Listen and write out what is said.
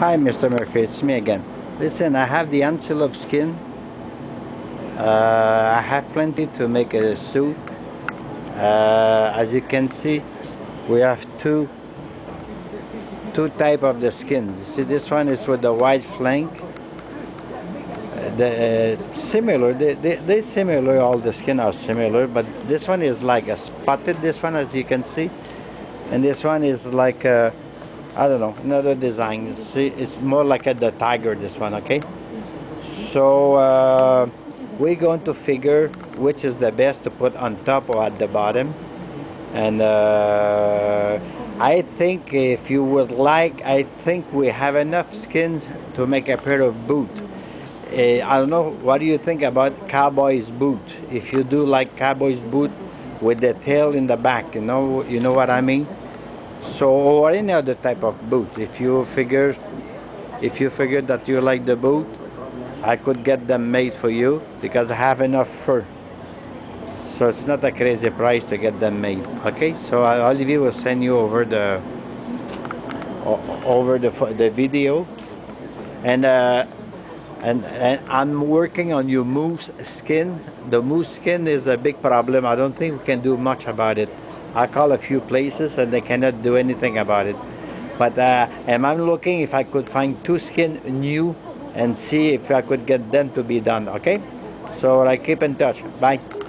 Hi, Mr. Murphy. It's me again. Listen, I have the antelope skin. Uh, I have plenty to make a suit. Uh, as you can see, we have two two type of the skins. You see, this one is with the white flank. Uh, the uh, similar, they, they they similar. All the skin are similar, but this one is like a spotted. This one, as you can see, and this one is like a I don't know, another design. See, it's more like a, the tiger, this one, okay? So, uh, we're going to figure which is the best to put on top or at the bottom. And uh, I think if you would like, I think we have enough skins to make a pair of boot. Uh, I don't know, what do you think about cowboy's boot? If you do like cowboy's boot with the tail in the back, you know, you know what I mean? So or any other type of boot if you figure if you figure that you like the boot I could get them made for you because I have enough fur. So it's not a crazy price to get them made. Okay? So Olivier will send you over the over the, the video. And uh, and, and I'm working on your moose skin. The moose skin is a big problem. I don't think we can do much about it I call a few places and they cannot do anything about it. But uh, I'm looking if I could find two skin new and see if I could get them to be done. Okay, so I keep in touch. Bye.